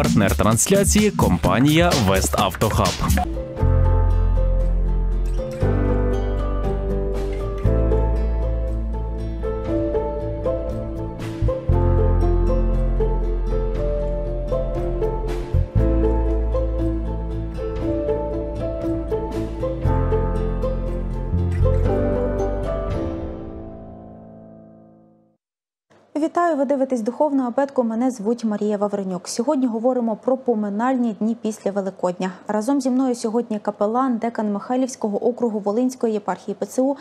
Партнер трансляції компанія Веставтохаб. Вітаю, ви дивитесь духовну абетку. Мене звуть Марія Вавренюк. Сьогодні говоримо про поминальні дні після Великодня. Разом зі мною сьогодні капелан, декан Михайлівського округу Волинської єпархії ПЦУ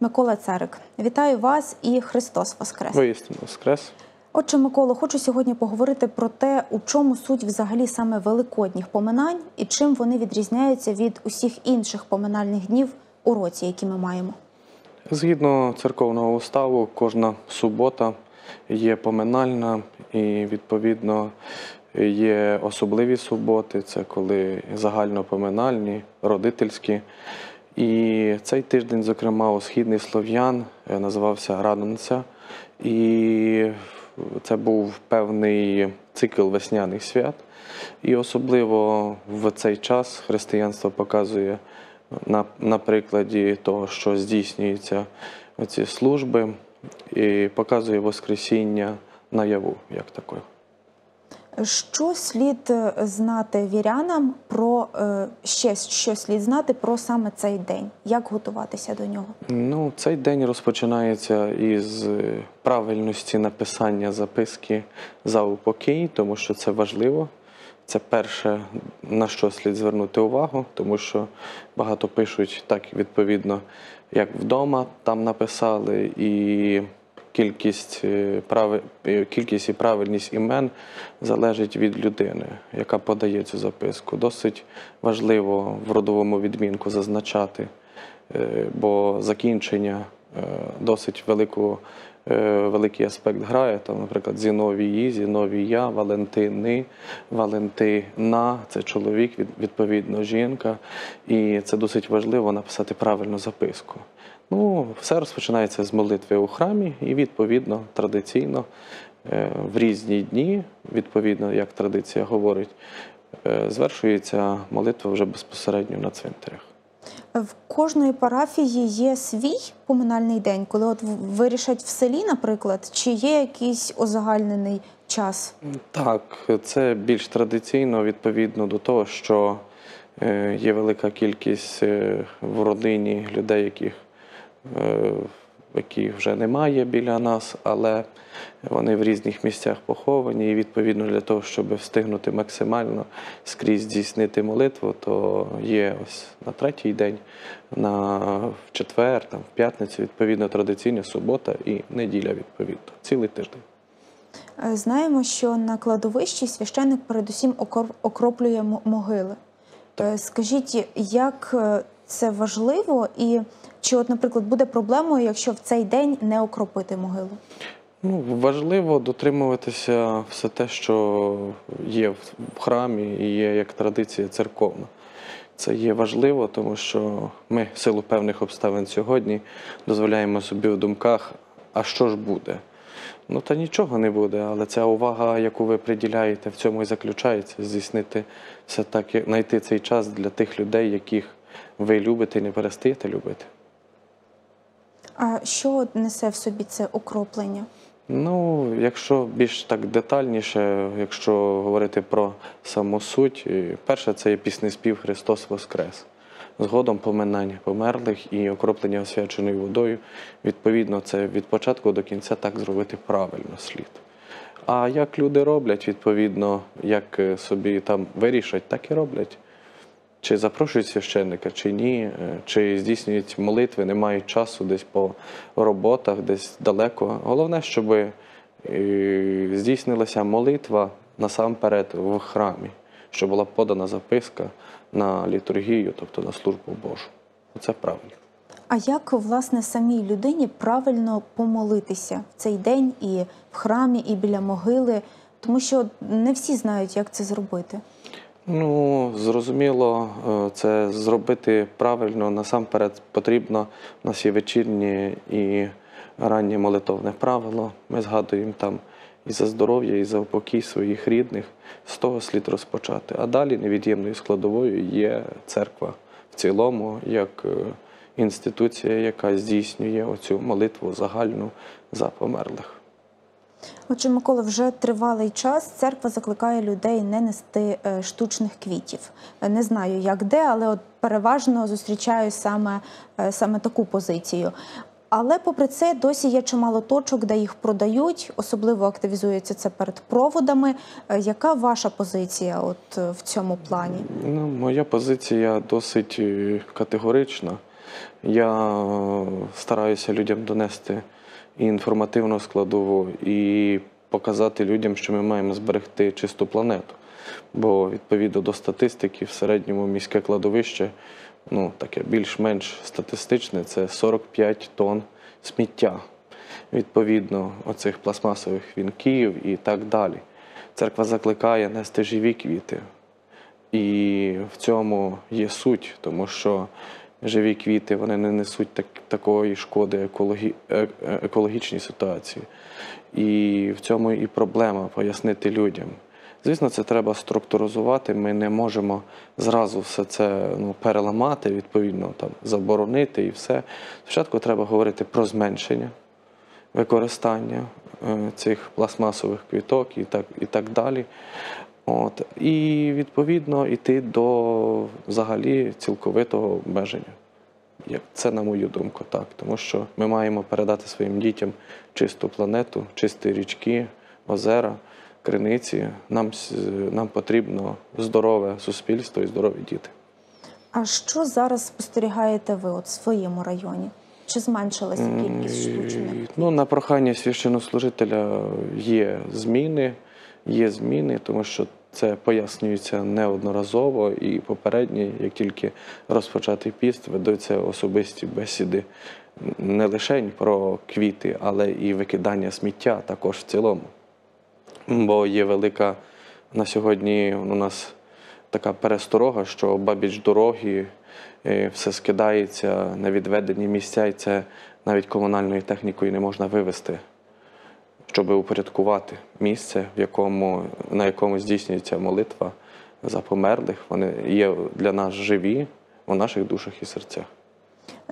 Микола Царик. Вітаю вас і Христос Воскрес. Воістину воскрес. Отже, Миколо, хочу сьогодні поговорити про те, у чому суть взагалі саме великодніх поминань і чим вони відрізняються від усіх інших поминальних днів у році, які ми маємо. Згідно церковного уставу, кожна субота є поминальна і відповідно є особливі суботи, це коли загальнопоминальні, родительські. І цей тиждень, зокрема, у східний слов'ян е, називався Радонця. І це був певний цикл весняних свят. І особливо в цей час християнство показує на, на прикладі того, що здійснюються ці служби, і показує Воскресіння наяву як такою. Що слід е, знати вірянам про е, ще що слід знати про саме цей день? Як готуватися до нього? Ну, цей день розпочинається із е, правильності написання записки за упокій, тому що це важливо. Це перше, на що слід звернути увагу, тому що багато пишуть так, відповідно, як вдома там написали, і кількість, е, прави- кількість і правильність імен залежить від людини, яка подає цю записку. Досить важливо в родовому відмінку зазначати, е, бо закінчення е, досить велику, е, великий аспект грає. Там, наприклад, Зіновії, Зіновія, Валентини, Валентина це чоловік, відповідно, жінка. І це досить важливо написати правильну записку. Ну, все розпочинається з молитви у храмі, і відповідно традиційно е, в різні дні, відповідно, як традиція говорить, е, звершується молитва вже безпосередньо на цвинтарях. В кожної парафії є свій поминальний день, коли от вирішать в селі, наприклад, чи є якийсь озагальнений час? Так, це більш традиційно відповідно до того, що е, є велика кількість е, в родині людей, яких, е, яких вже немає біля нас, але вони в різних місцях поховані. І відповідно для того, щоб встигнути максимально скрізь здійснити молитву, то є ось на третій день, на в четвер, там, в п'ятницю, відповідно, традиційна субота і неділя, відповідно, цілий тиждень. Е, Знаємо, що на кладовищі священник передусім окроплює могили. Е, Скажіть, як е, це важливо, і чи, от, наприклад, буде проблемою, якщо в цей день не окропити могилу? Ну, важливо дотримуватися все те, що є в храмі і є як традиція церковна. Це є важливо, тому що ми, в силу певних обставин сьогодні, дозволяємо собі в думках, а що ж буде? Ну та нічого не буде, але ця увага, яку ви приділяєте, в цьому і заключається здійснити все так, знайти цей час для тих людей, яких ви любите і не перестаєте любити. А що несе в собі це окроплення? Ну, якщо більш так детальніше, якщо говорити про саму суть, е, перше це є пісний спів Христос Воскрес. Згодом поминання померлих і окроплення освяченою водою. Відповідно, це від початку до кінця так зробити правильно слід. А як люди роблять, відповідно, як е, собі там вирішать, так і роблять. Чи запрошують священника, чи ні, е, чи здійснюють молитви, не мають часу десь по роботах, десь далеко. Головне, щоб е, здійснилася молитва насамперед в храмі, щоб була подана записка на літургію, тобто на службу Божу. Це правильно. А як власне самій людині правильно помолитися в цей день і в храмі, і біля могили? Тому що не всі знають, як це зробити. Ну, зрозуміло, е, це зробити правильно. Насамперед потрібно. У нас є вечірнє і раннє молитовне правило. Ми згадуємо там і за здоров'я, і за упокій своїх рідних. З того слід розпочати. А далі невід'ємною складовою є церква в цілому, як е, інституція, яка здійснює оцю молитву загальну за померлих. Отже, Микола, вже тривалий час церква закликає людей не нести е, штучних квітів. Е, Не знаю, як де, але от переважно зустрічаю саме, е, саме таку позицію. Але попри це досі є чимало точок, де їх продають, особливо активізується це перед проводами. Яка ваша позиція от в цьому плані? Ну, моя позиція досить категорична. Я стараюся людям донести і інформативну складову, і показати людям, що ми маємо зберегти чисту планету. Бо відповідно до статистики, в середньому міське кладовище, ну таке більш-менш статистичне, це 45 тонн сміття. Відповідно, оцих пластмасових вінків і так далі. Церква закликає нести живі квіти. І в цьому є суть, тому що живі квіти вони не несуть так, такої шкоди екологі, е- е- екологічній ситуації. І в цьому і проблема пояснити людям. Звісно, це треба структуризувати. Ми не можемо зразу все це ну, переламати, відповідно, там, заборонити і все. Спочатку треба говорити про зменшення використання е, цих пластмасових квіток і так, і так далі. От. І відповідно йти до взагалі цілковитого обмеження. Це на мою думку, так. Тому що ми маємо передати своїм дітям чисту планету, чисті річки, озера, криниці. Нам, нам потрібно здорове суспільство і здорові діти. А що зараз спостерігаєте ви от в своєму районі? Чи зменшилася кількість штучних? Ну, на прохання священнослужителя є зміни, є зміни, тому що це пояснюється неодноразово і попередні, як тільки розпочатий піст, ведуться особисті бесіди не лише про квіти, але і викидання сміття також в цілому. Бо є велика на сьогодні у нас така пересторога, що бабіч дороги е, все скидається на відведені місця, і це навіть комунальною технікою не можна вивезти, щоб упорядкувати місце, в якому, на якому здійснюється молитва за померлих. Вони є для нас живі у наших душах і серцях.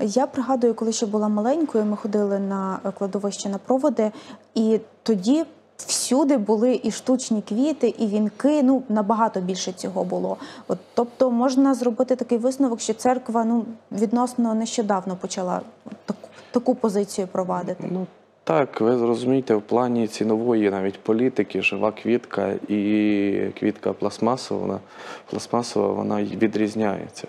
Я пригадую, коли ще була маленькою, ми ходили на кладовище на проводи, і тоді всюди були і штучні квіти, і вінки. Ну набагато більше цього було. От, тобто можна зробити такий висновок, що церква ну відносно нещодавно почала таку, таку позицію провадити. Ну так, ви зрозумієте, в плані цінової навіть політики жива квітка і квітка пластмасова, вона, пластмасова, вона відрізняється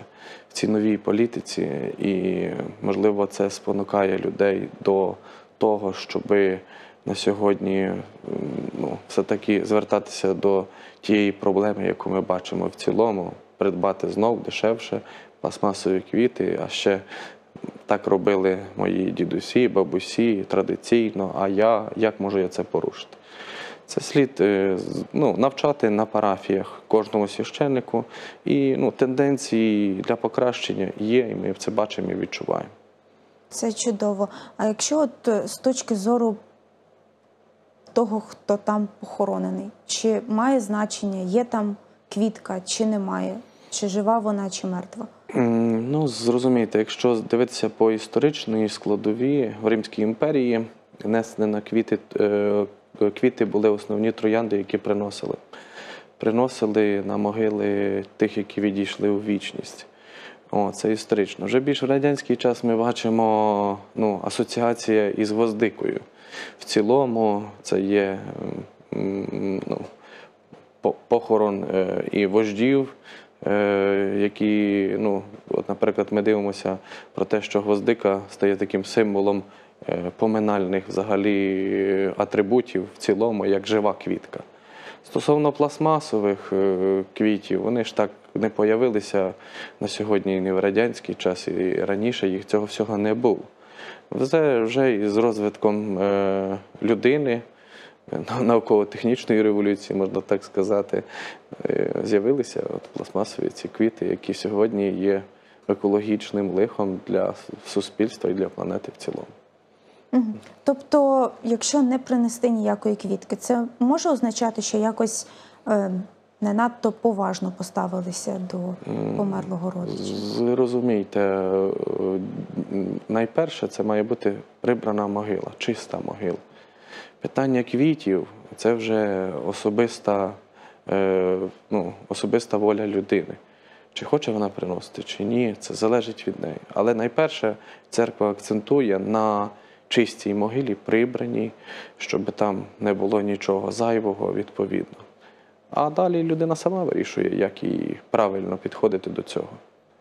в ціновій політиці, і можливо це спонукає людей до того, щоб на сьогодні ну, все-таки звертатися до тієї проблеми, яку ми бачимо в цілому, придбати знов дешевше пластмасові квіти, а ще так робили мої дідусі, бабусі традиційно. А я як можу я це порушити? Це слід е, ну, навчати на парафіях кожному священнику. І ну, тенденції для покращення є, і ми це бачимо і відчуваємо. Це чудово. А якщо от е, з точки зору того, хто там похоронений, чи має значення, є там квітка, чи немає, чи жива вона, чи мертва? Ну, зрозумійте, якщо дивитися по історичній складові в Римській імперії, несені на квіти, е, квіти були основні троянди, які приносили. Приносили на могили тих, які відійшли у вічність. О, це історично. Вже більш в радянський час ми бачимо ну, асоціація із гвоздикою. В цілому це є ну, похорон е, і вождів, які, ну, от, наприклад, ми дивимося про те, що гвоздика стає таким символом е, поминальних взагалі е, атрибутів в цілому, як жива квітка. Стосовно пластмасових е, квітів, вони ж так не появилися на сьогодні і не в радянський час, і раніше їх цього всього не було. Вже, вже із розвитком е, людини, е, науково-технічної революції, можна так сказати, е, з'явилися от пластмасові ці квіти, які сьогодні є екологічним лихом для суспільства і для планети в цілому. Тобто, якщо не принести ніякої квітки, це може означати, що якось е, не надто поважно поставилися до померлого родича? Зрозумійте, е, найперше це має бути прибрана могила, чиста могила. Питання квітів це вже особиста, е, ну, особиста воля людини. Чи хоче вона приносити, чи ні, це залежить від неї. Але найперше церква акцентує на чистій могилі, прибраній, щоб там не було нічого зайвого відповідно. А далі людина сама вирішує, як їй правильно підходити до цього.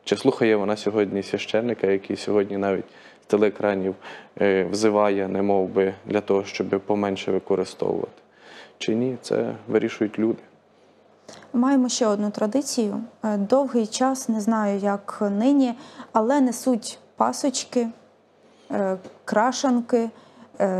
Чи слухає вона сьогодні священника, який сьогодні навіть телеекранів е, взиває, не мов би, для того, щоб поменше використовувати. Чи ні, це вирішують люди. Маємо ще одну традицію. Е, Довгий час, не знаю, як нині, але несуть пасочки, е, крашанки,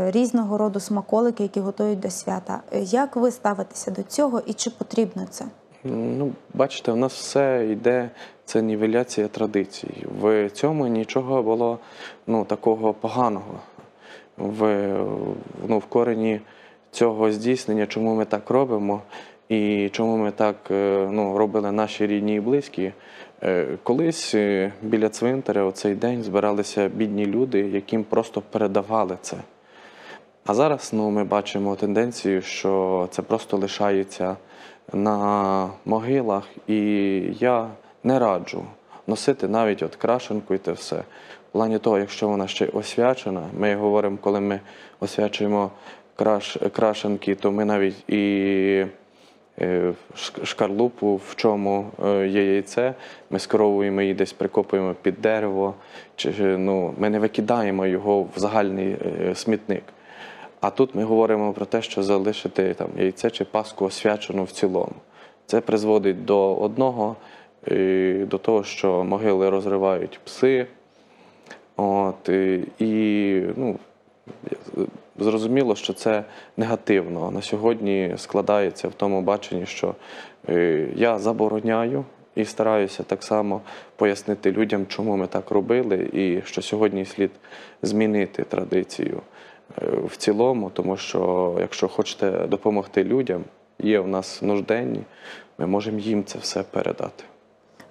різного роду смаколики, які готують до свята. Як ви ставитеся до цього і чи потрібно це? Ну, бачите, у нас все йде, це нівеляція традицій. В цьому нічого було ну, такого поганого. В, ну, в корені цього здійснення, чому ми так робимо, і чому ми так е, ну, робили наші рідні і близькі. Е, Колись е, біля цвинтаря у цей день збиралися бідні люди, яким просто передавали це. А зараз ну, ми бачимо тенденцію, що це просто лишається на могилах, і я не раджу носити навіть от крашенку і те все. В плані того, якщо вона ще освячена, ми говоримо, коли ми освячуємо краш, крашенки, то ми навіть і е, шкарлупу, в чому е, є яйце, ми скеровуємо її десь прикопуємо під дерево, чи ну, ми не викидаємо його в загальний е, смітник. А тут ми говоримо про те, що залишити там яйце чи паску освячену в цілому. Це призводить до одного, е, до того, що могили розривають пси. От, і ну, зрозуміло, що це негативно. На сьогодні складається в тому баченні, що е, я забороняю і стараюся так само пояснити людям, чому ми так робили, і що сьогодні слід змінити традицію е, в цілому, тому що якщо хочете допомогти людям, є в нас нужденні, ми можемо їм це все передати.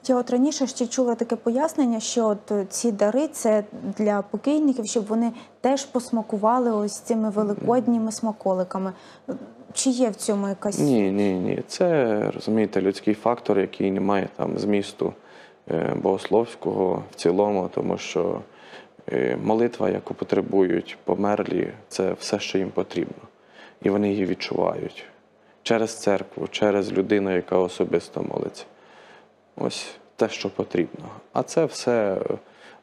Я от раніше ще чула таке пояснення, що от е, ці дари це для покійників, щоб вони теж посмакували ось цими великодніми смаколиками. Чи є в цьому якась Ні, ні, ні. Це розумієте, людський фактор, який не має там змісту е, богословського в цілому, тому що е, молитва, яку потребують померлі, це все, що їм потрібно. І вони її відчувають через церкву, через людину, яка особисто молиться. Ось те, що потрібно. А це все,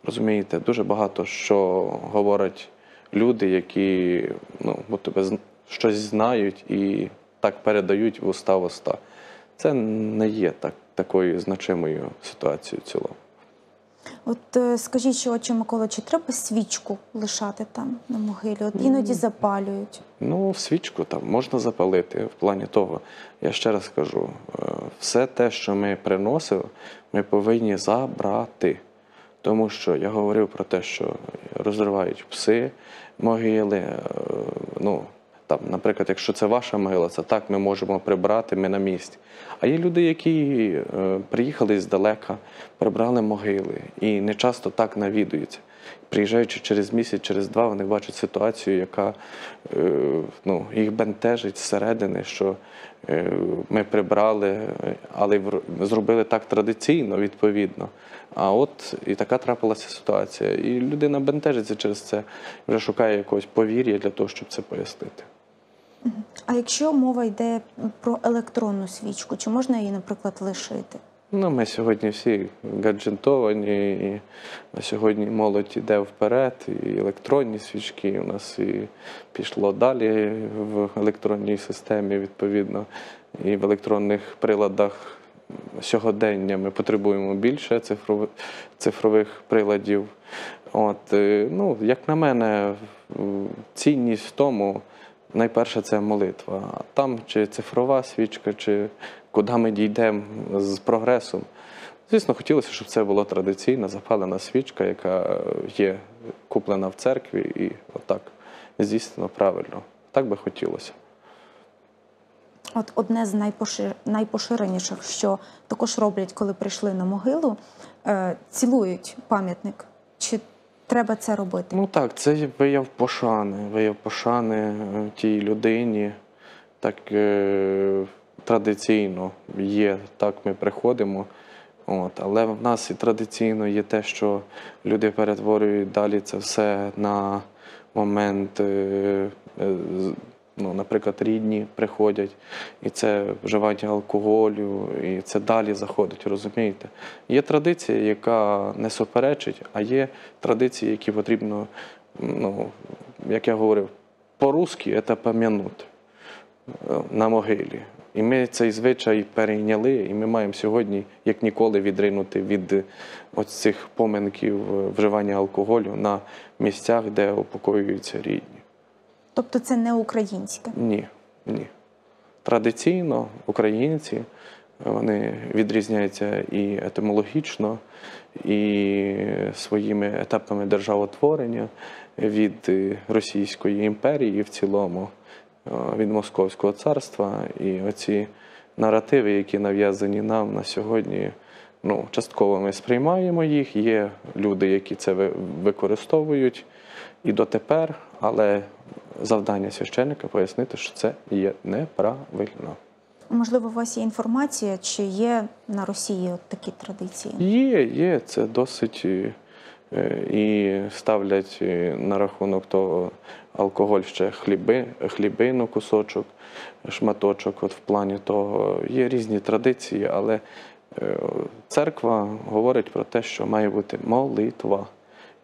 розумієте, дуже багато що говорять люди, які ну, от тебе щось знають і так передають в уста в уста. Це не є так, такою значимою ситуацією в цілому. От е, скажіть, що отче Микола, чи треба свічку лишати там на могилі? От іноді запалюють. Ну, свічку там можна запалити в плані того. Я ще раз кажу, е, все те, що ми приносили, ми повинні забрати. Тому що я говорив про те, що розривають пси, могили. е, Ну, там, наприклад, якщо це ваша могила, це так ми можемо прибрати, ми на місці. А є люди, які е, приїхали здалека, прибрали могили і не часто так навідуються. Приїжджаючи через місяць, через два, вони бачать ситуацію, яка е, ну, їх бентежить зсередини, що е, ми прибрали, але зробили так традиційно, відповідно. А от і така трапилася ситуація. І людина бентежиться через це, вже шукає якогось повір'я для того, щоб це пояснити. А якщо мова йде про електронну свічку, чи можна її, наприклад, лишити? Ну, ми сьогодні всі гаджетовані, і на сьогодні молодь іде вперед, і електронні свічки у нас і пішло далі в електронній системі, відповідно, і в електронних приладах сьогодення ми потребуємо більше цифрови- цифрових приладів. От, е, ну, як на мене, цінність в тому, найперше це молитва. Там чи цифрова свічка, чи куди ми дійдемо з прогресом. Звісно, хотілося, щоб це була традиційна запалена свічка, яка є куплена в церкві, і отак здійснено правильно. Так би хотілося. От одне з найпошир... найпоширеніших, що також роблять, коли прийшли на могилу, е, цілують пам'ятник. Чи треба це робити? Ну так, це вияв пошани, вияв пошани е, тій людині. Так е, традиційно є, так ми приходимо. От, але в нас і традиційно є те, що люди перетворюють далі це все на момент, е, е, ну, наприклад, рідні приходять, і це вживання алкоголю, і це далі заходить, розумієте? Є традиція, яка не суперечить, а є традиції, які потрібно, ну, як я говорив, по-русски це пам'янути е, на могилі. І ми цей звичай перейняли, і ми маємо сьогодні, як ніколи, відринути від е, цих поминків е, вживання алкоголю на місцях, де упокоюються рідні. Тобто це не українське. Ні, ні. Традиційно українці вони відрізняються і етимологічно, і своїми етапами державотворення від Російської імперії в цілому, е, від Московського царства. І оці наративи, які нав'язані нам на сьогодні, ну, частково ми сприймаємо їх. Є люди, які це ви- використовують і дотепер, але завдання священника пояснити, що це є неправильно. Можливо, у вас є інформація, чи є на Росії от такі традиції? Є, є, це досить е, е, і ставлять е, на рахунок того алкоголь ще хліби, хлібину, кусочок, шматочок. От в плані того є різні традиції, але церква говорить про те, що має бути молитва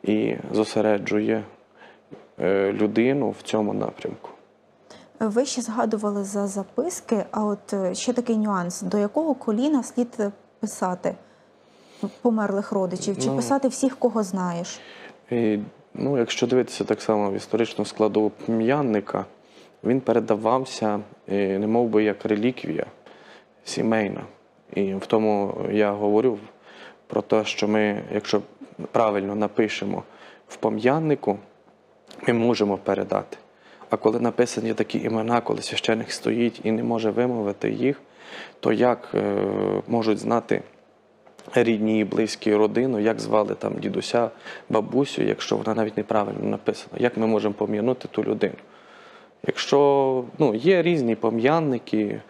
і зосереджує людину в цьому напрямку. Ви ще згадували за записки, а от е, ще такий нюанс: до якого коліна слід писати померлих родичів, чи Ну. писати всіх, кого знаєш? І, ну, якщо дивитися так само в історичну складову пам'янника, він передавався, е, не мов би як реліквія сімейна. І в тому я говорю про те, що ми, якщо правильно напишемо в пам'яннику, ми можемо передати. А коли написані такі імена, коли священик стоїть і не може вимовити їх, то як е, можуть знати рідні і близькі родину, як звали там дідуся, бабусю, якщо вона навіть неправильно написана, як ми можемо пом'янути ту людину? Якщо ну, є різні пом'янники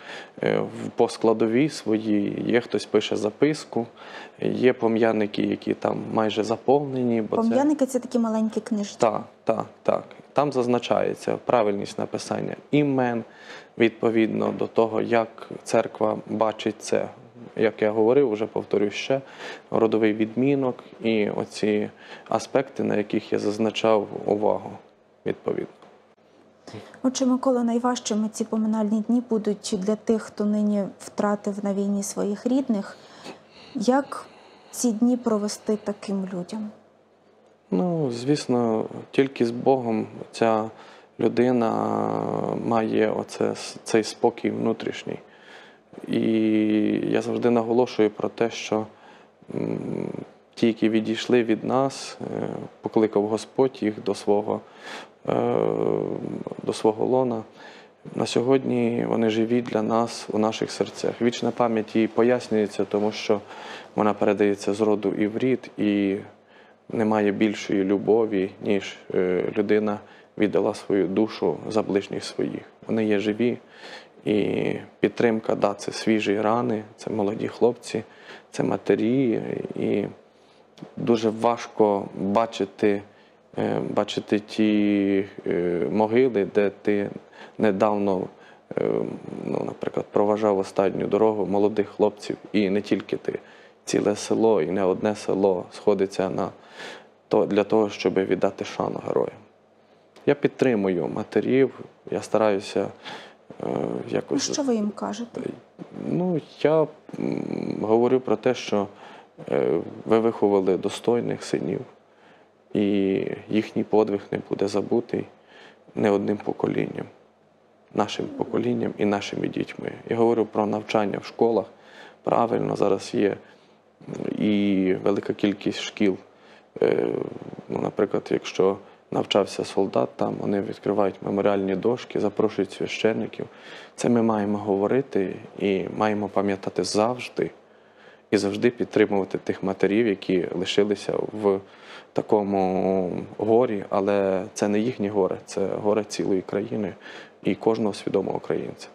е, по складовій своїй, є хтось пише записку, є пом'янники, які там майже заповнені. Бо це... Це такі маленькі книжки. Так, так, так. Там зазначається правильність написання імен відповідно до того, як церква бачить це. Як я говорив, вже повторю ще родовий відмінок і оці аспекти, на яких я зазначав увагу відповідно. Отже, Микола, найважчими ці поминальні дні будуть для тих, хто нині втратив на війні своїх рідних. Як ці дні провести таким людям? Ну, звісно, тільки з Богом ця людина має оце, цей спокій внутрішній. І я завжди наголошую про те, що ті, які відійшли від нас, е, покликав Господь їх до свого, е, до свого лона. На сьогодні вони живі для нас у наших серцях. Вічна пам'ять їй пояснюється, тому що вона передається з роду і в рід, і немає більшої любові, ніж е, людина віддала свою душу за ближніх своїх. Вони є живі, і підтримка, да, це свіжі рани, це молоді хлопці, це матері, і дуже важко бачити, е, бачити ті е, могили, де ти недавно, е, ну, наприклад, проважав останню дорогу молодих хлопців, і не тільки ти. Ціле село і не одне село сходиться на то для того, щоб віддати шану героям. Я підтримую матерів, я стараюся е, Ну, що ви їм кажете? Ну, я м, говорю про те, що ви виховали достойних синів, і їхній подвиг не буде забутий не одним поколінням, нашим поколінням і нашими дітьми. Я говорю про навчання в школах. Правильно, зараз є і велика кількість шкіл. Е, ну, наприклад, якщо навчався солдат там, вони відкривають меморіальні дошки, запрошують священників. Це ми маємо говорити і маємо пам'ятати завжди і завжди підтримувати тих матерів, які лишилися в такому горі, але це не їхнє горе, це горе цілої країни і кожного свідомого українця.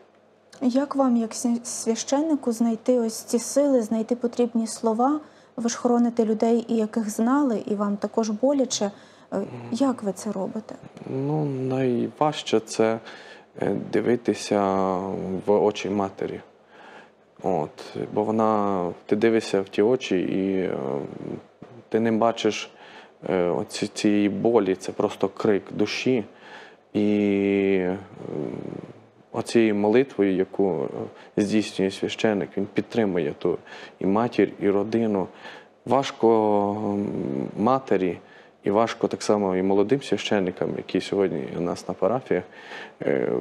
Як вам, як священнику, знайти ось ці сили, знайти потрібні слова? Ви ж хороните людей, і яких знали, і вам також боляче. Е, Як ви це робите? Ну, найважче це е, дивитися в очі матері. От, бо вона, ти дивишся в ті очі, і е, ти не бачиш е, оці, цієї болі, це просто крик душі. І оцією молитвою, яку е, здійснює священник, він підтримує ту і матір, і родину. Важко матері, і важко так само і молодим священникам, які сьогодні у нас на парафіях, е,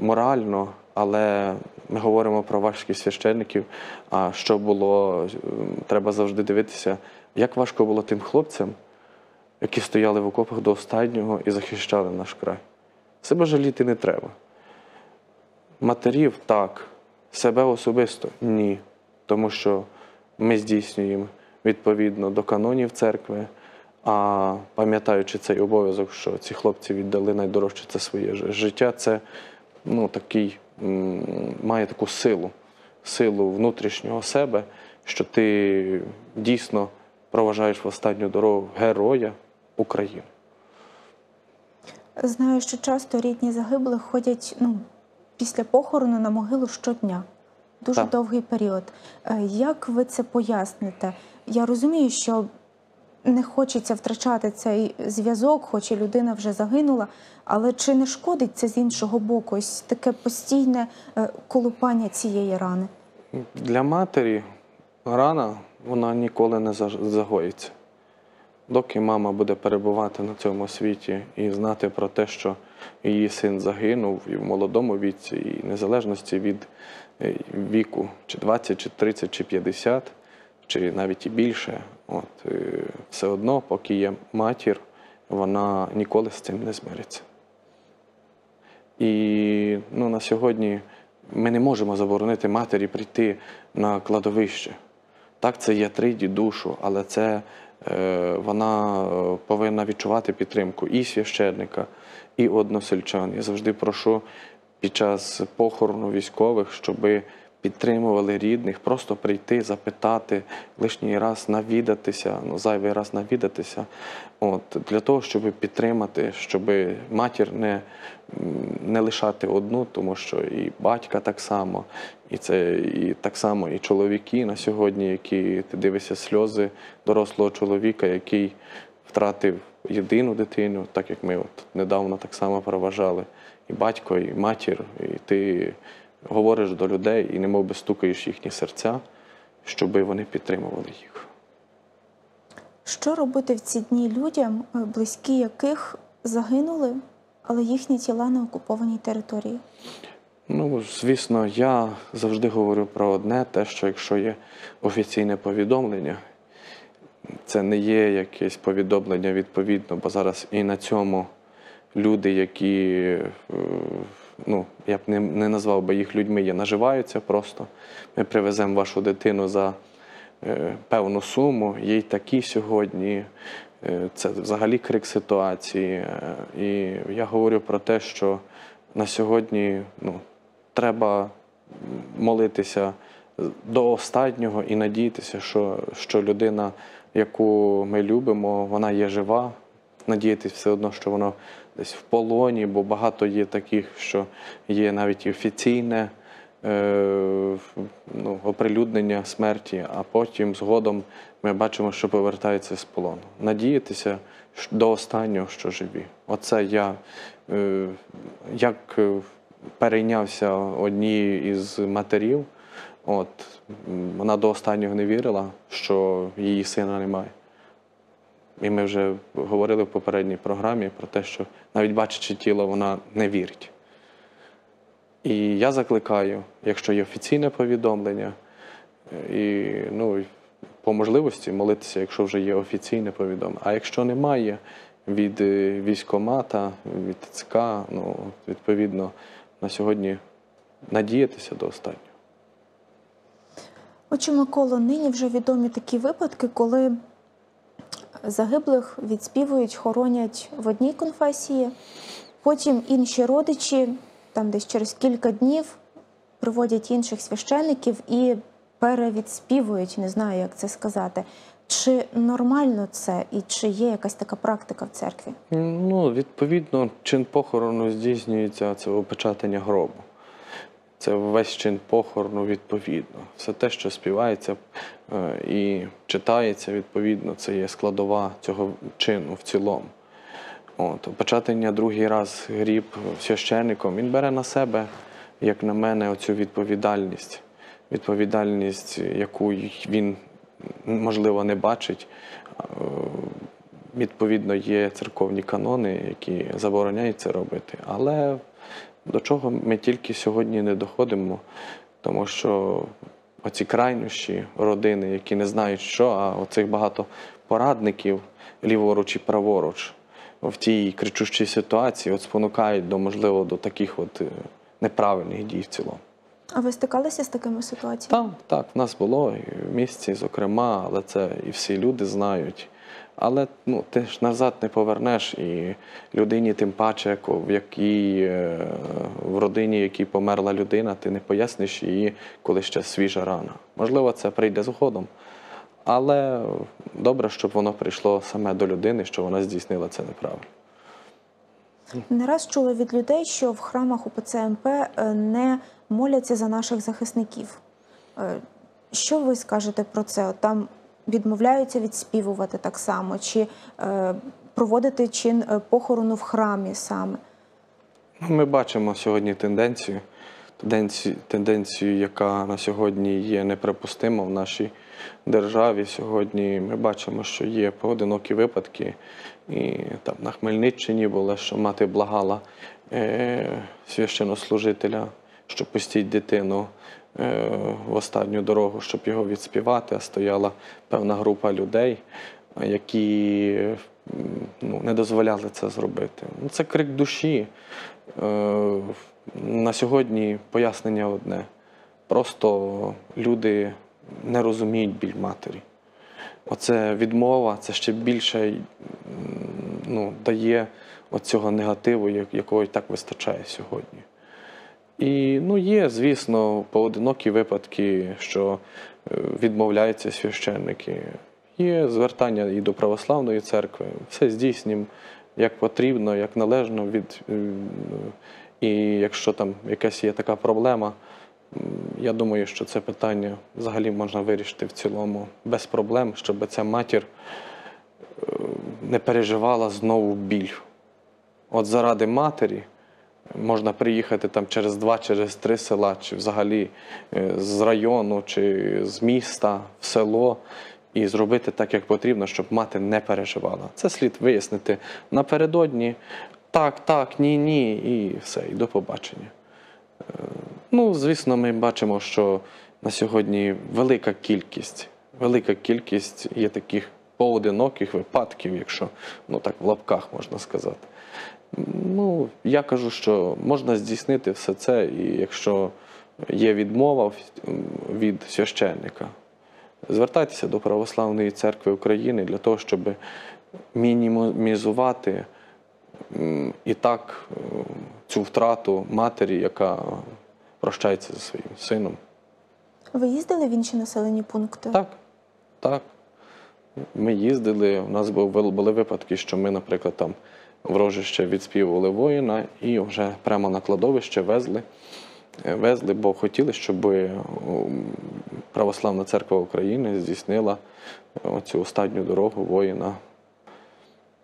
морально, але ми говоримо про важкість священників. А що було, е, треба завжди дивитися, як важко було тим хлопцям, які стояли в окопах до останнього і захищали наш край. Себе жаліти не треба. Матерів так, себе особисто ні. Тому що ми здійснюємо відповідно до канонів церкви, а пам'ятаючи цей обов'язок, що ці хлопці віддали найдорожче це своє життя, це ну, такий, має таку силу, силу внутрішнього себе, що ти дійсно проважаєш в останню дорогу героя України. Знаю, що часто рідні загиблих ходять ну, після похорону на могилу щодня. Дуже Так. довгий період. Е, Як ви це поясните? Я розумію, що не хочеться втрачати цей зв'язок, хоч і людина вже загинула. Але чи не шкодить це з іншого боку? Ось таке постійне е, колупання цієї рани? Для матері рана вона ніколи не загоїться. Доки мама буде перебувати на цьому світі і знати про те, що її син загинув і в молодому віці, і незалежності від е, віку, чи 20, чи 30, чи 50, чи навіть і більше, от, е, все одно, поки є матір, вона ніколи з цим не змириться. І ну, на сьогодні ми не можемо заборонити матері прийти на кладовище. Так, це є трійді душу, але це е, вона е, повинна відчувати підтримку і священника, і односельчан. Я завжди прошу під час похорону військових, щоби підтримували рідних, просто прийти, запитати, лишній раз навідатися, ну зайвий раз навідатися. От, для того, щоб підтримати, щоб матір не, не лишати одну, тому що і батька так само, і це і так само і чоловіки на сьогодні, які ти дивишся сльози дорослого чоловіка, який втратив єдину дитину, так як ми от недавно так само проважали. І батько, і матір, і ти говориш до людей і немов би стукаєш їхні серця, щоби вони підтримували їх. Що робити в ці дні людям, е, близькі яких загинули, але їхні тіла на окупованій території? Ну, звісно, я завжди говорю про одне: те, що якщо є офіційне повідомлення, це не є якесь повідомлення відповідно, бо зараз і на цьому люди, які, е, ну, я б не, не назвав би їх людьми, є, наживаються просто. Ми привеземо вашу дитину за е, певну суму, їй такі сьогодні. Е, Це взагалі крик ситуації. Е, І я говорю про те, що на сьогодні ну, треба молитися до останнього і надіятися, що, що людина, яку ми любимо, вона є жива. Надіятися все одно, що вона десь в полоні, бо багато є таких, що є навіть офіційне е, ну, оприлюднення смерті, а потім згодом ми бачимо, що повертається з полону. Надіятися до останнього, що живі. Оце я е, як е, перейнявся однією із матерів. От, вона до останнього не вірила, що її сина немає. І ми вже говорили в попередній програмі про те, що навіть бачачи тіло, вона не вірить. І я закликаю, якщо є офіційне повідомлення, е, і ну, по можливості молитися, якщо вже є офіційне повідомлення. А якщо немає, від е, військомата, від ТЦК. Ну, відповідно, на сьогодні надіятися до останнього. Отже, Миколо, нині вже відомі такі випадки, коли загиблих відспівують, хоронять в одній конфесії, потім інші родичі, там десь через кілька днів, приводять інших священиків і перевідспівують, не знаю, як це сказати. Чи нормально це і чи є якась така практика в церкві? Ну, відповідно, чин похорону здійснюється це опечатання гробу. Це весь чин похорону відповідно. Все те, що співається е, і читається, відповідно, це є складова цього чину в цілому. От, опечатання другий раз гріб священником, він бере на себе, як на мене, оцю відповідальність. Відповідальність, яку він, можливо, не бачить. Е, Відповідно, є церковні канони, які забороняють це робити. Але до чого ми тільки сьогодні не доходимо, тому що оці крайнощі родини, які не знають, що, а оцих багато порадників ліворуч і праворуч в тій кричущій ситуації от спонукають до, можливо, до таких от е, неправильних дій в цілому. А ви стикалися з такими ситуаціями? Так, так, в нас було і в місті, зокрема, але це і всі люди знають. Але ну, ти ж назад не повернеш, і людині, тим паче, в якій е, в родині, якій померла людина, ти не поясниш її, коли ще свіжа рана. Можливо, це прийде згодом. Але добре, щоб воно прийшло саме до людини, що вона здійснила це неправильно. Не раз чула від людей, що в храмах УПЦ МП е, не моляться за наших захисників. Е, Що ви скажете про це? Там відмовляються відспівувати так само, чи е, проводити чин е, похорону в храмі саме. Ну, Ми бачимо сьогодні тенденцію, тенденцію, тенденцію, яка на сьогодні є неприпустима в нашій державі. Сьогодні ми бачимо, що є поодинокі випадки. І там на Хмельниччині було, що мати благала е, священнослужителя, що пустіть дитину в останню дорогу, щоб його відспівати, а стояла певна група людей, які ну, не дозволяли це зробити. Ну, Це крик душі. Е, На сьогодні пояснення одне. Просто люди не розуміють біль матері. Оце відмова, це ще більше ну, дає оцього негативу, якого і так вистачає сьогодні. І ну, є, звісно, поодинокі випадки, що е, відмовляються священники. Є звертання і до православної церкви. Все здійснюємо як потрібно, як належно. Від, е, і якщо там якась є така проблема, я думаю, що це питання взагалі можна вирішити в цілому без проблем, щоб ця матір е, не переживала знову біль. От заради матері можна приїхати там через два, через три села, чи взагалі е, з району, чи з міста в село, і зробити так, як потрібно, щоб мати не переживала. Це слід вияснити напередодні. Так, так, ні, ні, і все, і до побачення. Е, Ну, звісно, ми бачимо, що на сьогодні велика кількість, велика кількість є таких поодиноких випадків, якщо ну так в лапках можна сказати. Ну, я кажу, що можна здійснити все це, і якщо є відмова від священника, звертайтеся до Православної церкви України для того, щоб мінімізувати і так цю втрату матері, яка прощається зі своїм сином. Ви їздили в інші населені пункти? Так, так. Ми їздили, у нас були випадки, що ми, наприклад, там в рожище відспівували воїна і вже прямо на кладовище везли, е, везли, бо хотіли, щоб Православна церква України здійснила цю останню дорогу воїна.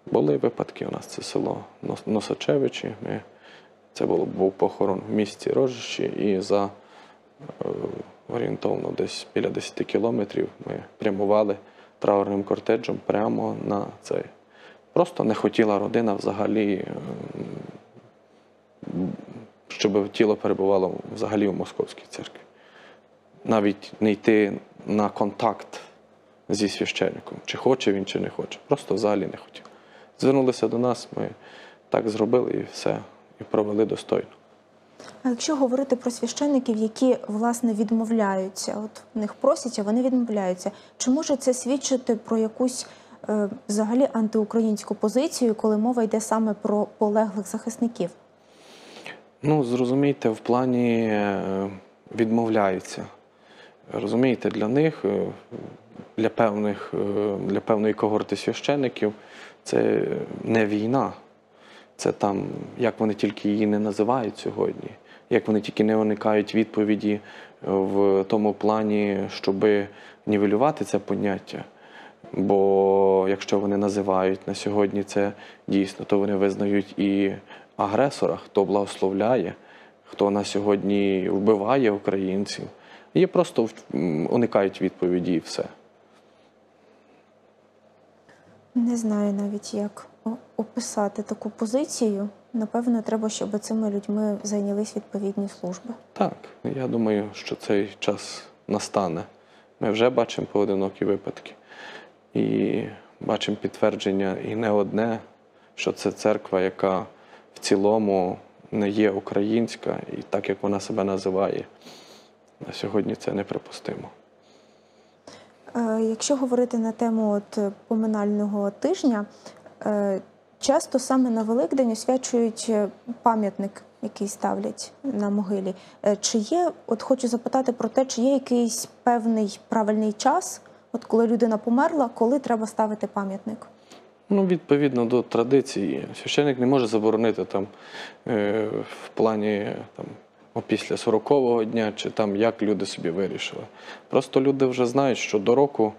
Були випадки у нас це село Носачевичі. Це було, був похорон в місті Рожищі і за е, орієнтовно десь біля 10 кілометрів ми прямували траурним кортеджем прямо на цей. Просто не хотіла родина взагалі, щоб тіло перебувало взагалі в московській церкві. Навіть не йти на контакт зі священником, чи хоче він, чи не хоче. Просто взагалі не хотів. звернулися до нас, ми так зробили і все, і провели достойно. А якщо говорити про священників, які власне відмовляються, от в них просять, а вони відмовляються, чи може це свідчити про якусь е, взагалі антиукраїнську позицію, коли мова йде саме про полеглих захисників? Ну, зрозумійте, в плані е, відмовляються. Розумієте, для них, е, для певних, е, для певної когорти священиків, це не війна. Це там, як вони тільки її не називають сьогодні, як вони тільки не уникають відповіді в тому плані, щоб нівелювати це поняття. Бо якщо вони називають на сьогодні це дійсно, то вони визнають і агресора, хто благословляє, хто на сьогодні вбиває українців. Є просто уникають відповіді і все. Не знаю навіть, як описати таку позицію. Напевно, треба, щоб цими людьми зайнялись відповідні служби. Так, я думаю, що цей час настане. Ми вже бачимо поодинокі випадки. І бачимо підтвердження і не одне, що це церква, яка в цілому не є українська, і так як вона себе називає, на сьогодні це неприпустимо. Е, Якщо говорити на тему от поминального тижня, е, часто саме на Великдень освячують е, пам'ятник, який ставлять на могилі. Чи є, от хочу запитати про те, чи є якийсь певний правильний час, от коли людина померла, коли треба ставити пам'ятник? Ну, відповідно до традиції, священник не може заборонити там е, в плані там, опісля 40-го дня, чи там як люди собі вирішили. Просто люди вже знають, що до року,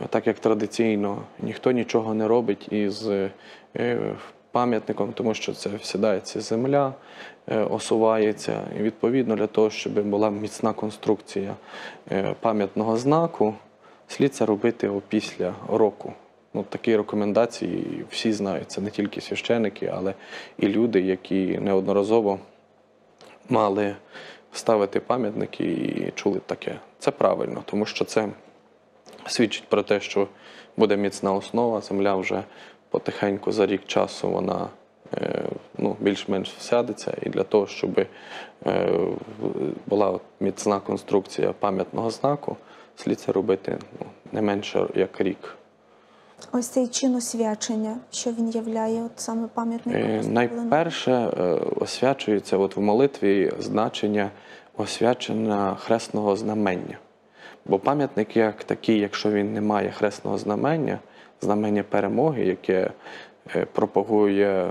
е, так як традиційно, ніхто нічого не робить із е, пам'ятником, тому що це всідається земля, осувається. І відповідно для того, щоб була міцна конструкція пам'ятного знаку, слід це робити опісля року. Ну, такі рекомендації всі знають. Це не тільки священики, але і люди, які неодноразово мали ставити пам'ятники і чули таке. Це правильно, тому що це свідчить про те, що буде міцна основа, земля вже потихеньку за рік часу вона е, ну, більш-менш всядеться. І для того, щоб е, була міцна конструкція пам'ятного знаку, слід це робити ну, не менше як рік. Ось цей чин освячення, що він являє, от саме пам'ятник. Е, Найперше е, освячується от в молитві значення освячення хресного знамення. Бо пам'ятник як такий, якщо він не має хресного знамення, знамення перемоги, яке е, пропагує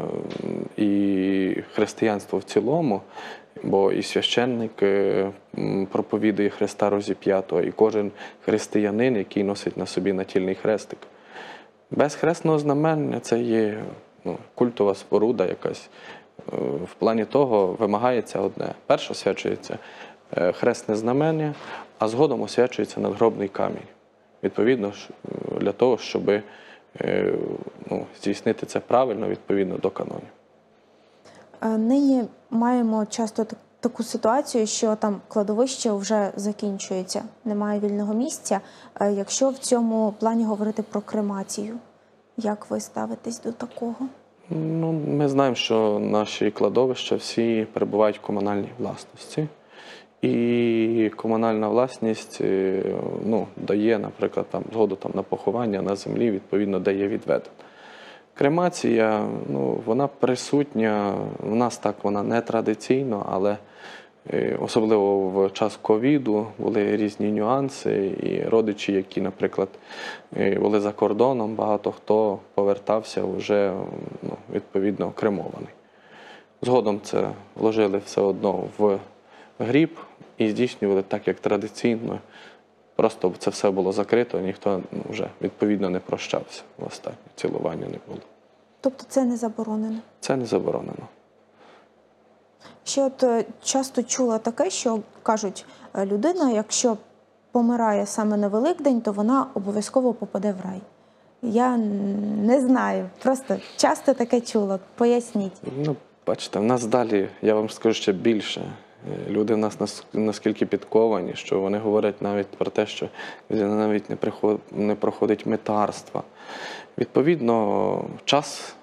і християнство в цілому, бо і священник е, проповідує Христа розіп'ятого, і кожен християнин, який носить на собі натільний хрестик. Без хресного знамення це є ну, культова споруда якась. Е, В плані того вимагається одне. Перше освячується е, хресне знамення, а згодом освячується надгробний камінь. Відповідно, для того, щоб ну, здійснити це правильно відповідно до канонів. Е, Нині маємо часто так- таку ситуацію, що там кладовище вже закінчується, немає вільного місця. Е, Якщо в цьому плані говорити про кремацію, як ви ставитесь до такого? Ну, ми знаємо, що наші кладовища всі перебувають в комунальній власності. І комунальна власність е, ну, дає, наприклад, там, згоду там, на поховання на землі, відповідно, де є відведено. Кремація, ну, вона присутня, в нас так вона не традиційно, але е, особливо в час ковіду були різні нюанси, і родичі, які, наприклад, е, були за кордоном, багато хто повертався вже ну, відповідно кремований. Згодом це вложили все одно в гріб і здійснювали так, як традиційно. Просто це все було закрито, ніхто ну, вже відповідно не прощався в останнє. Цілування не було. Тобто це не заборонено. Це не заборонено. Ще от е, часто чула таке, що кажуть, е, людина, якщо помирає саме на Великдень, то вона обов'язково попаде в рай. Я не знаю, просто часто таке чула. Поясніть. Ну, бачите, в нас далі, я вам скажу ще більше. Е, Люди в нас нас- наскільки підковані, що вони говорять навіть про те, що навіть не, не проходить метарства. Відповідно, час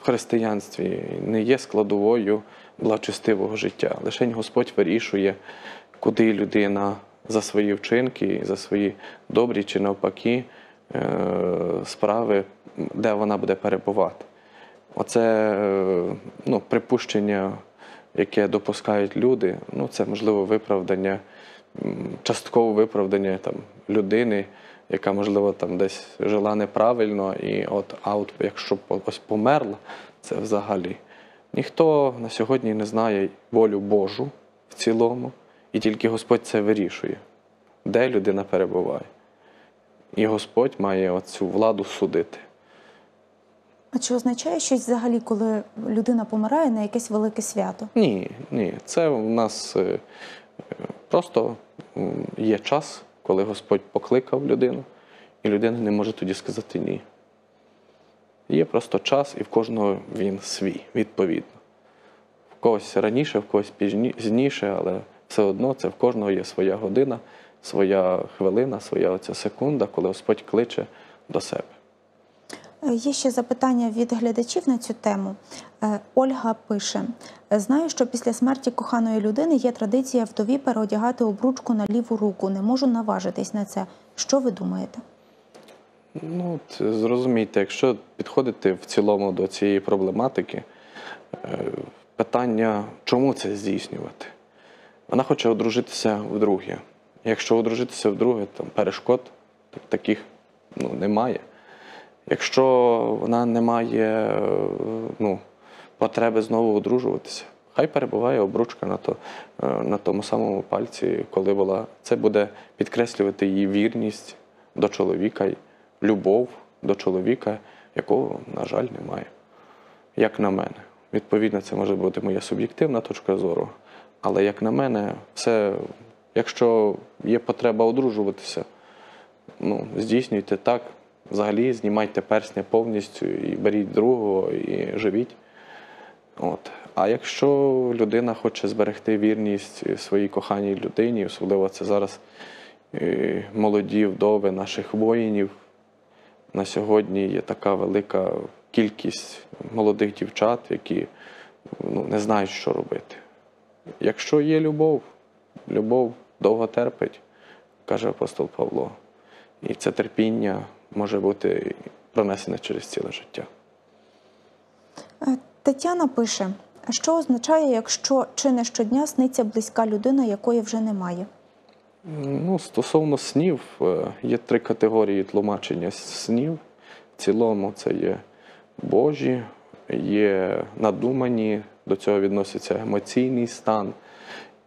в християнстві не є складовою благочестивого життя. Лише Господь вирішує, куди людина за свої вчинки, за свої добрі чи навпаки е, справи, де вона буде перебувати. Оце е, ну, припущення, яке допускають люди, ну це можливо виправдання, часткове виправдання там, людини, яка, можливо, там десь жила неправильно, і от, а от якщо ось померла, це взагалі. Ніхто на сьогодні не знає волю Божу в цілому, і тільки Господь це вирішує, де людина перебуває. І Господь має оцю владу судити. А чи означає щось взагалі, коли людина помирає на якесь велике свято? Ні, ні, це у нас е, просто є час, коли Господь покликав людину, і людина не може тоді сказати ні. Є просто час, і в кожного він свій, відповідно. В когось раніше, в когось пізні- пізніше, але все одно це в кожного є своя година, своя хвилина, своя оця секунда, коли Господь кличе до себе. Е, Є ще запитання від глядачів на цю тему. Е, Ольга пише: знаю, що після смерті коханої людини є традиція вдові переодягати обручку на ліву руку. Не можу наважитись на це. Що ви думаєте? Ну, зрозумійте, якщо підходити в цілому до цієї проблематики, е, питання, чому це здійснювати? Вона хоче одружитися вдруге. Якщо одружитися вдруге, там перешкод таких ну, немає. Якщо вона не має е, ну, потреби знову одружуватися, хай перебуває обручка на, то, е, на тому самому пальці, коли була. Це буде підкреслювати її вірність до чоловіка, любов до чоловіка, якого, на жаль, немає. Як на мене. Відповідно, це може бути моя суб'єктивна точка зору. Але як на мене, все, якщо є потреба одружуватися, ну, здійснюйте так. Взагалі знімайте персня повністю і беріть другого і живіть. От. А якщо людина хоче зберегти вірність своїй коханій людині, особливо це зараз е, молоді вдови наших воїнів, на сьогодні є така велика кількість молодих дівчат, які ну, не знають, що робити. Якщо є любов, любов довго терпить, каже апостол Павло. І це терпіння може бути пронесене через ціле життя. Е, Тетяна пише: що означає, якщо чи не щодня сниться близька людина, якої вже немає? Ну, стосовно снів, е, є три категорії тлумачення снів. В цілому це є Божі, є надумані, до цього відноситься емоційний стан,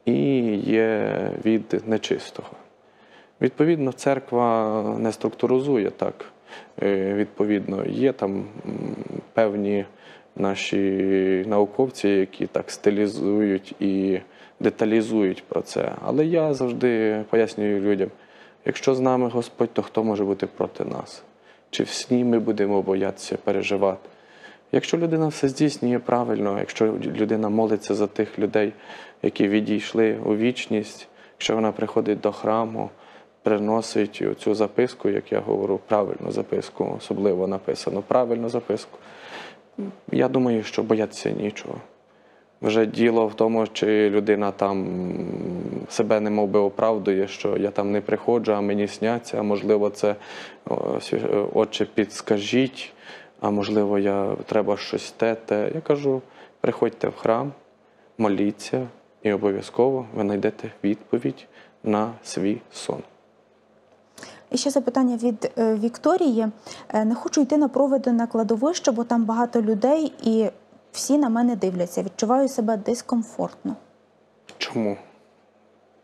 і є від нечистого. Відповідно, церква не структуризує так. Е, Відповідно, є там певні наші науковці, які так стилізують і деталізують про це. Але я завжди пояснюю людям: якщо з нами Господь, то хто може бути проти нас? Чи в сні ми будемо боятися переживати? Якщо людина все здійснює правильно, якщо людина молиться за тих людей, які відійшли у вічність, якщо вона приходить до храму, приносить цю записку, як я говорю, правильну записку, особливо написано правильну записку, я думаю, що боятися нічого. Вже діло в тому, чи людина там себе не мов би оправдує, що я там не приходжу, а мені сняться, а можливо, це отче, підскажіть, а можливо, я треба щось те, те. Я кажу, приходьте в храм, моліться, і обов'язково ви знайдете відповідь на свій сон. І ще запитання від е, Вікторії. Е, Не хочу йти на проводи на кладовище, бо там багато людей і всі на мене дивляться. Відчуваю себе дискомфортно. Чому?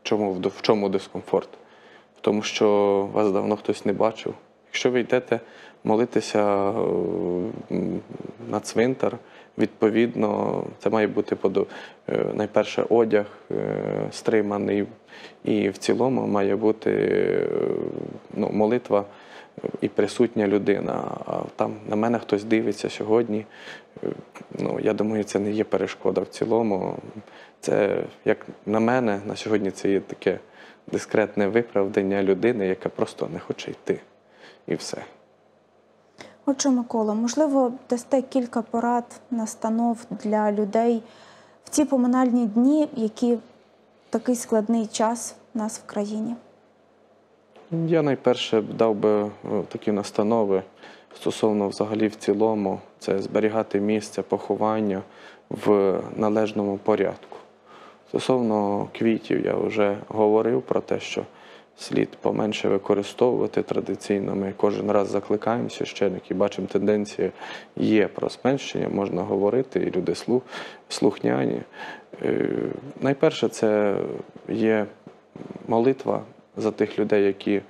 Чому в чому дискомфорт? В тому, що вас давно хтось не бачив. Якщо ви йдете молитися е, на цвинтар, відповідно, це має бути е, найперше одяг е, стриманий, і в цілому має бути е, ну, молитва і присутня людина. А там на мене хтось дивиться сьогодні. Ну, я думаю, це не є перешкода в цілому. Це, як на мене, на сьогодні це є таке дискретне виправдання людини, яка просто не хоче йти. І все. Отже, Микола, можливо, дасте кілька порад, настанов для людей в ці поминальні дні, які такий складний час у нас в країні. Я найперше дав би е, такі настанови стосовно взагалі в цілому, це зберігати місце поховання в належному порядку. Стосовно квітів, я вже говорив про те, що слід поменше використовувати традиційно. Ми кожен раз закликаємо священиків, бачимо, тенденція є про зменшення, можна говорити, і люди слух, слухняні. Е, Найперше, це є молитва за тих людей, які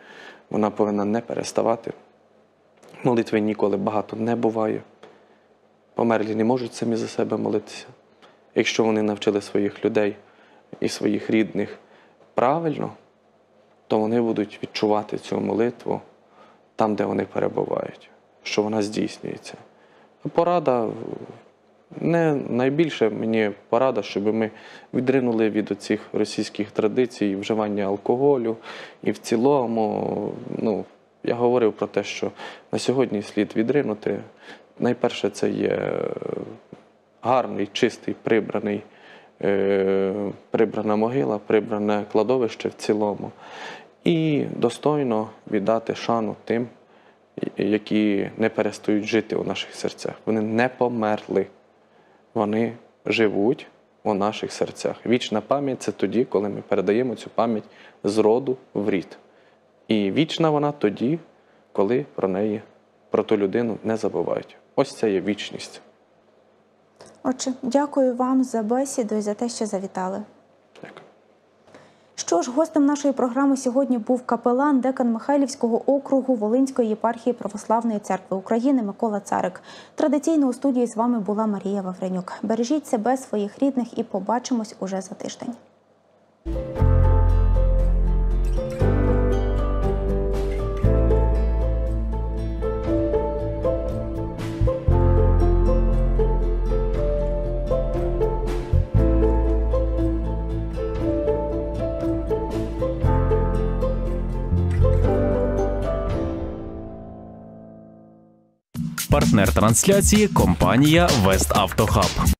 вона повинна не переставати. Молитви ніколи багато не буває. Померлі не можуть самі за себе молитися. Якщо вони навчили своїх людей і своїх рідних правильно, то вони будуть відчувати цю молитву там, де вони перебувають, що вона здійснюється. Порада не найбільше мені порада, щоб ми відринули від оцих російських традицій вживання алкоголю. І в цілому, ну, я говорив про те, що на сьогодні слід відринути. Найперше, це є гарний, чистий, прибраний, прибрана могила, прибране кладовище в цілому. І достойно віддати шану тим, які не перестають жити у наших серцях. Вони не померли вони живуть у наших серцях. Вічна пам'ять це тоді, коли ми передаємо цю пам'ять з роду в рід. І вічна вона тоді, коли про неї, про ту людину не забувають. Ось це є вічність. Отже, дякую вам за бесіду і за те, що завітали. Дякую. Що ж, гостем нашої програми сьогодні був капелан декан Михайлівського округу Волинської єпархії Православної церкви України Микола Царик. Традиційно у студії з вами була Марія Вавренюк. Бережіть себе, своїх рідних і побачимось уже за тиждень. Партнер трансляції компанія Вест Автохаб.